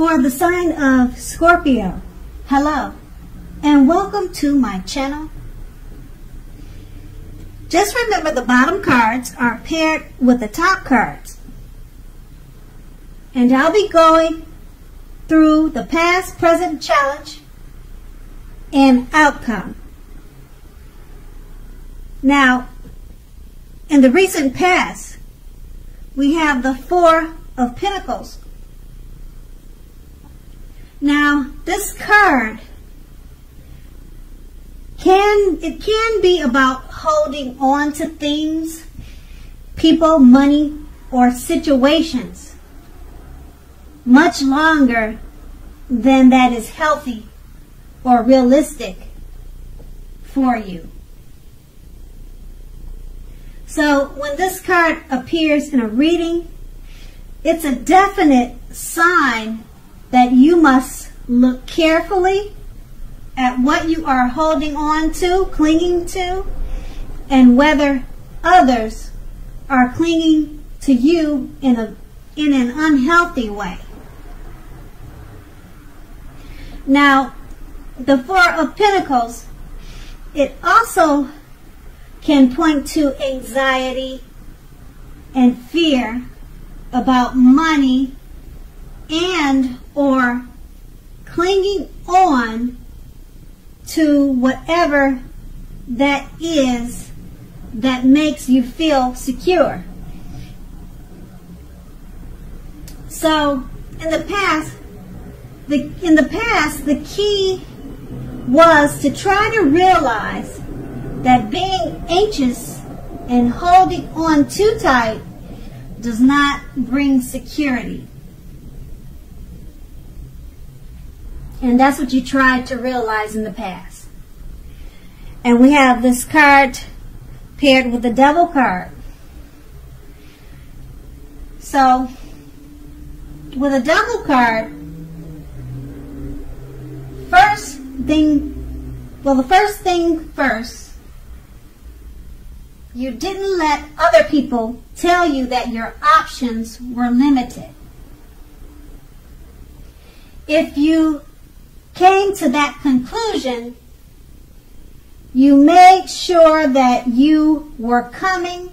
For the sign of Scorpio, hello, and welcome to my channel. Just remember the bottom cards are paired with the top cards. And I'll be going through the past, present challenge and outcome. Now, in the recent past, we have the Four of Pentacles. Now, this card can it can be about holding on to things, people, money, or situations much longer than that is healthy or realistic for you. So when this card appears in a reading, it's a definite sign that you must look carefully at what you are holding on to, clinging to, and whether others are clinging to you in a in an unhealthy way. Now, the Four of Pentacles, it also can point to anxiety and fear about money and or clinging on to whatever that is that makes you feel secure. So, in the past, the, in the past, the key was to try to realize that being anxious and holding on too tight does not bring security. And that's what you tried to realize in the past. And we have this card paired with the devil card. So, with a devil card, first thing, well, the first thing first, you didn't let other people tell you that your options were limited. If you came to that conclusion, you made sure that you were coming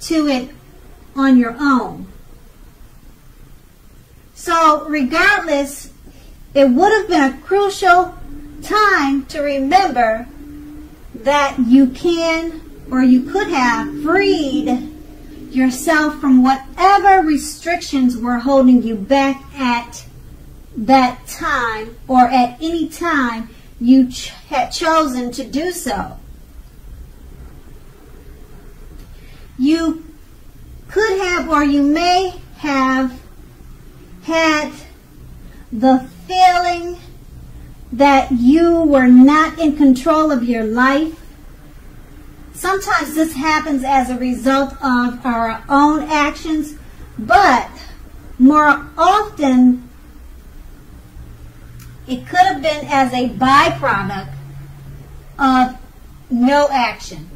to it on your own. So, regardless, it would have been a crucial time to remember that you can or you could have freed yourself from whatever restrictions were holding you back at that time or at any time you ch- had chosen to do so. You could have or you may have had the feeling that you were not in control of your life. Sometimes this happens as a result of our own actions, but more often it could have been as a byproduct of no action.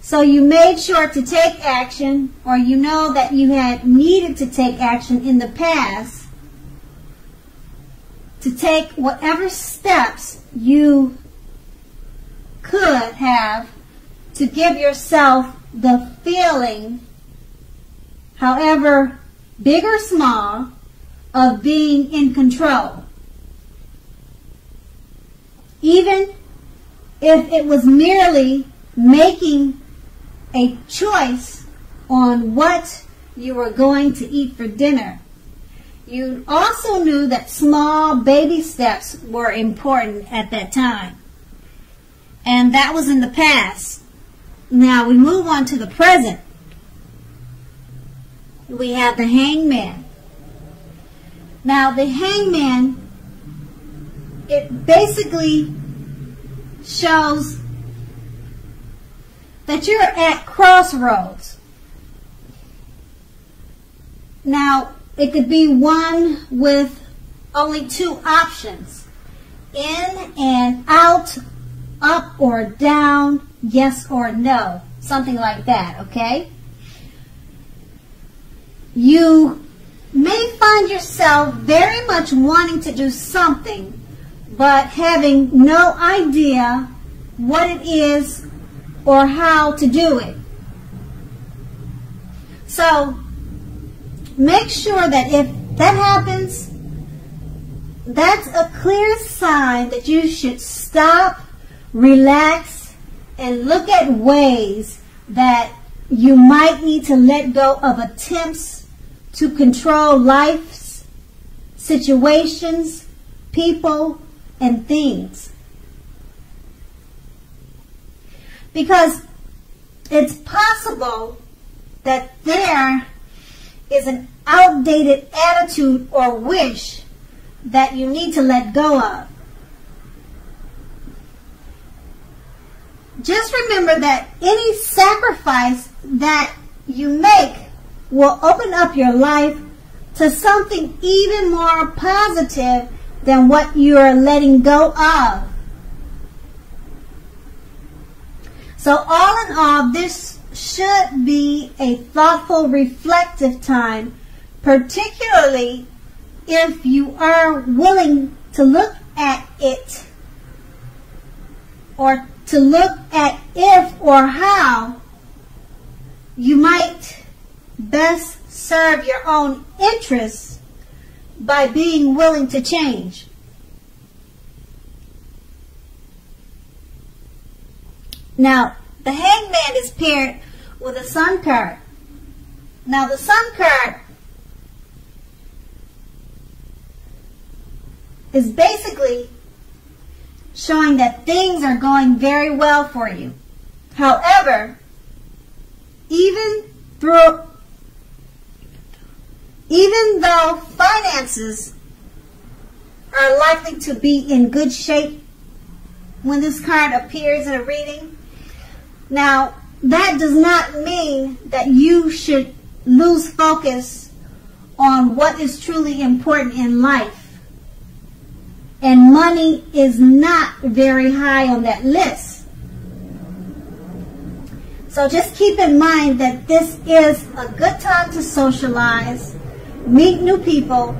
So you made sure to take action, or you know that you had needed to take action in the past to take whatever steps you could have to give yourself the feeling, however big or small, of being in control even if it was merely making a choice on what you were going to eat for dinner. You also knew that small baby steps were important at that time. And that was in the past. Now we move on to the present. We have the hangman. Now the hangman it basically shows that you're at crossroads. Now, it could be one with only two options in and out, up or down, yes or no, something like that, okay? You may find yourself very much wanting to do something, but having no idea what it is or how to do it. So, make sure that if that happens, that's a clear sign that you should stop, relax, and look at ways that you might need to let go of attempts to control life's situations, people, and things. Because it's possible that there is an outdated attitude or wish that you need to let go of. Just remember that any sacrifice that you make will open up your life to something even more positive than what you are letting go of. So all in all, this should be a thoughtful, reflective time, particularly if you are willing to look at it or to look at if or how you might best serve your own interests by being willing to change. Now, the hangman is paired with a sun card. Now, the sun card is basically showing that things are going very well for you. However, even through even though finances are likely to be in good shape when this card appears in a reading, now that does not mean that you should lose focus on what is truly important in life and money is not very high on that list. So just keep in mind that this is a good time to socialize, meet new people,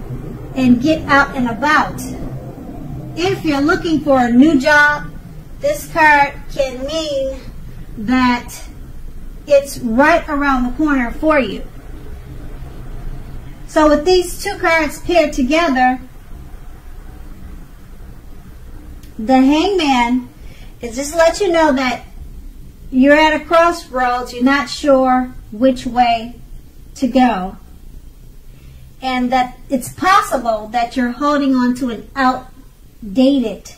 and get out and about. If you're looking for a new job, this card can mean that it's right around the corner for you. So with these two cards paired together, the hangman is just let you know that you're at a crossroads, you're not sure which way to go. And that it's possible that you're holding on to an outdated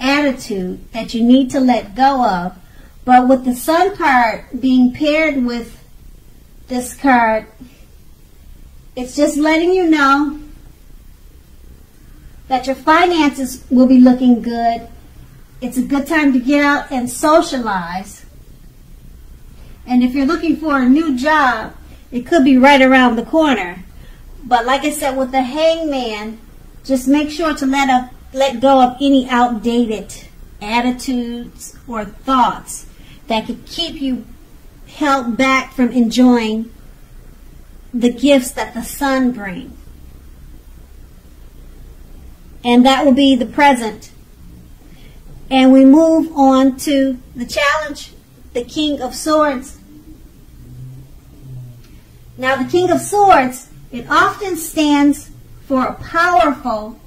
attitude that you need to let go of. But with the sun card being paired with this card, it's just letting you know that your finances will be looking good. It's a good time to get out and socialize. And if you're looking for a new job, it could be right around the corner. But like I said, with the hangman, just make sure to let up, let go of any outdated attitudes or thoughts that could keep you held back from enjoying the gifts that the sun brings and that will be the present. And we move on to the challenge, the King of Swords. Now, the King of Swords, it often stands for a powerful,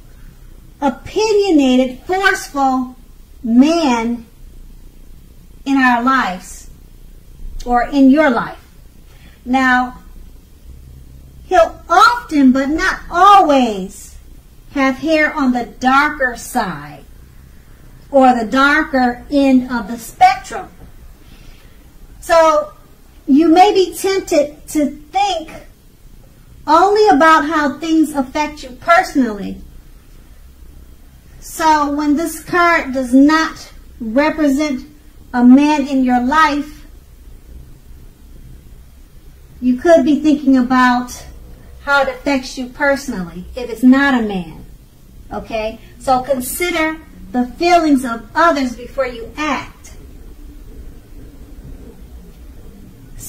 opinionated, forceful man in our lives or in your life. Now, he'll often, but not always, have hair on the darker side or the darker end of the spectrum. So you may be tempted to think only about how things affect you personally. So when this card does not represent a man in your life, you could be thinking about how it affects you personally if it's not a man. Okay? So consider the feelings of others before you act.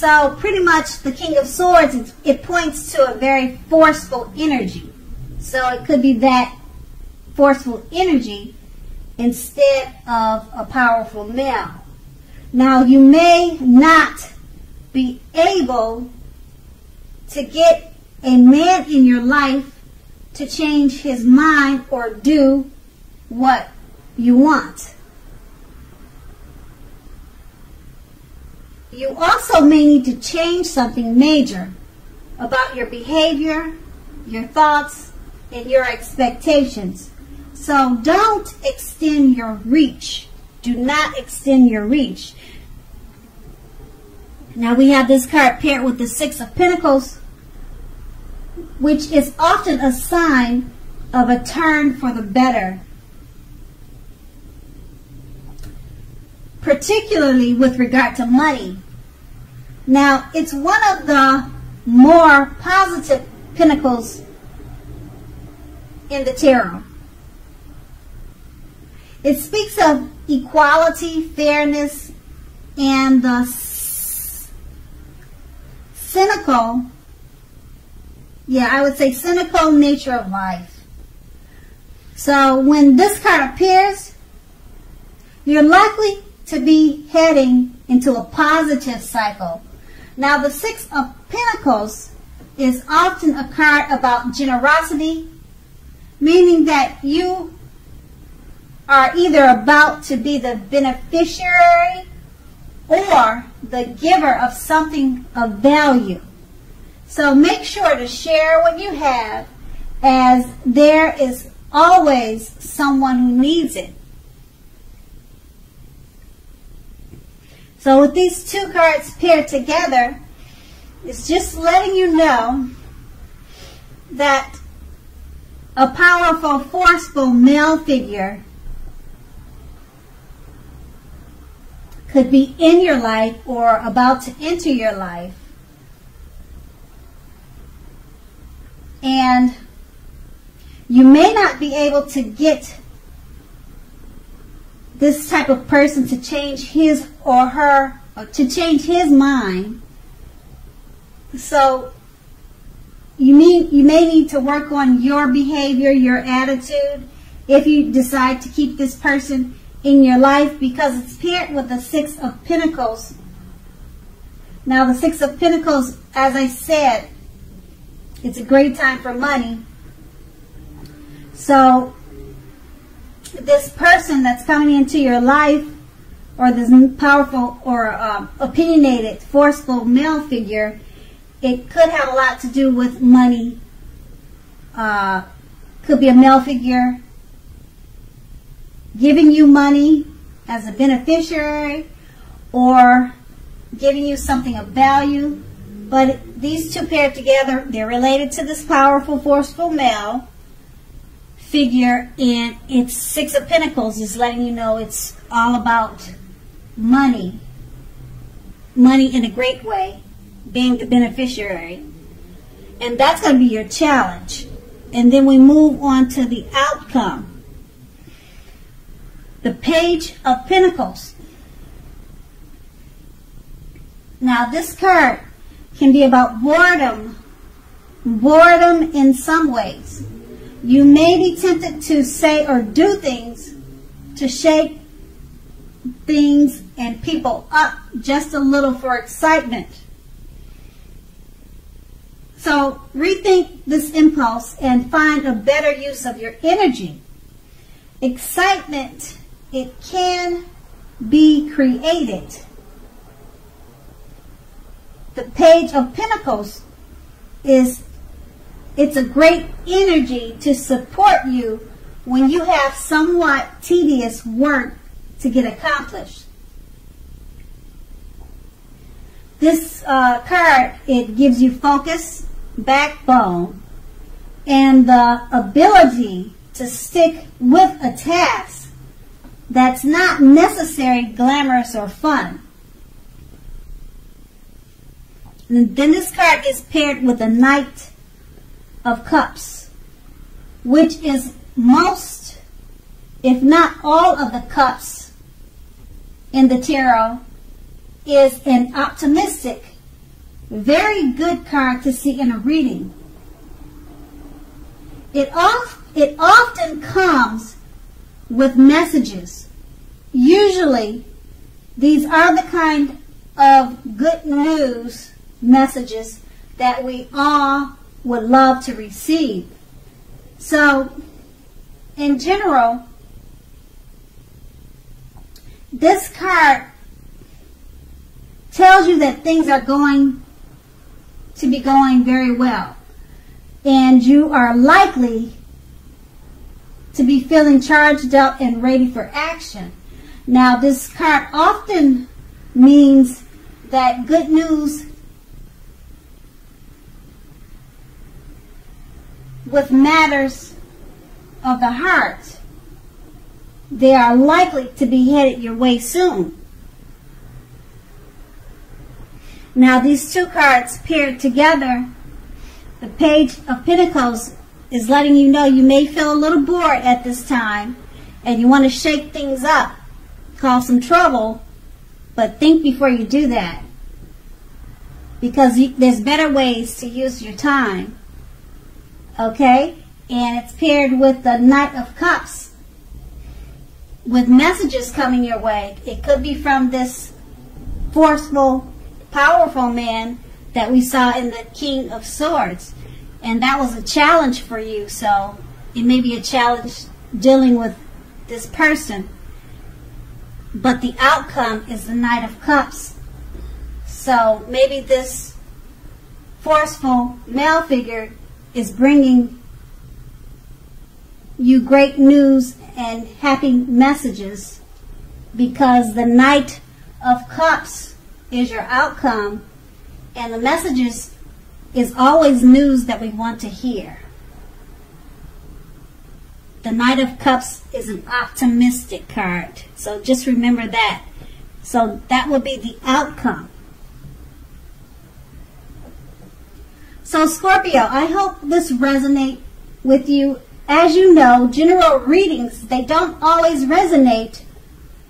So pretty much the King of Swords, it, it points to a very forceful energy. So it could be that forceful energy instead of a powerful male. Now you may not be able to get a man in your life to change his mind or do what you want. You also may need to change something major about your behavior, your thoughts, and your expectations. So don't extend your reach. Do not extend your reach. Now we have this card paired with the Six of Pentacles, which is often a sign of a turn for the better. Particularly with regard to money. Now, it's one of the more positive Pentacles in the tarot. It speaks of equality, fairness, and the cynical, yeah, I would say cynical nature of life. So when this card appears, you're likely to be heading into a positive cycle. Now the Six of Pentacles is often a card about generosity, meaning that you are either about to be the beneficiary or the giver of something of value. So make sure to share what you have as there is always someone who needs it. So with these two cards paired together, it's just letting you know that a powerful, forceful male figure could be in your life or about to enter your life. And you may not be able to get this type of person to change his or her, to change his mind. So you may, you may need to work on your behavior, your attitude, if you decide to keep this person in your life because it's paired with the Six of Pentacles. Now, the Six of Pentacles, as I said, it's a great time for money. So, this person that's coming into your life, or this powerful or uh, opinionated, forceful male figure, it could have a lot to do with money. Uh, could be a male figure giving you money as a beneficiary or giving you something of value. But these two paired together, they're related to this powerful, forceful male figure, and it's Six of Pentacles is letting you know it's all about money. Money in a great way, being the beneficiary. And that's going to be your challenge. And then we move on to the outcome the Page of Pentacles. Now this card can be about boredom. Boredom in some ways. You may be tempted to say or do things to shake things and people up just a little for excitement. So rethink this impulse and find a better use of your energy. Excitement it can be created. The Page of Pentacles is it's a great energy to support you when you have somewhat tedious work to get accomplished. This uh, card, it gives you focus, backbone, and the ability to stick with a task that's not necessary, glamorous, or fun. And then this card is paired with a Knight of Cups, which is most, if not all of the cups in the tarot, is an optimistic very good card to see in a reading. It, off, it often comes with messages. Usually, these are the kind of good news messages that we all would love to receive. So, in general, this card tells you that things are going to be going very well. And you are likely to be feeling charged up and ready for action. Now, this card often means that good news with matters of the heart, they are likely to be headed your way soon. Now, these two cards paired together, the Page of Pentacles is letting you know you may feel a little bored at this time and you want to shake things up, cause some trouble, but think before you do that because there's better ways to use your time. Okay? And it's paired with the Knight of Cups with messages coming your way. It could be from this forceful powerful man that we saw in the King of Swords. And that was a challenge for you. So it may be a challenge dealing with this person. But the outcome is the Knight of Cups. So maybe this forceful male figure is bringing you great news and happy messages because the Knight of Cups is your outcome, and the messages is always news that we want to hear. The Knight of Cups is an optimistic card, so just remember that. So that will be the outcome. So Scorpio, I hope this resonate with you. As you know, general readings, they don't always resonate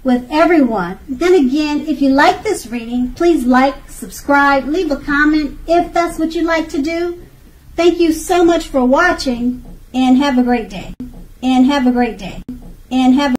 with everyone. Then again, if you like this reading, please like, subscribe, leave a comment if that's what you like to do. Thank you so much for watching and have a great day. And have a great day. And have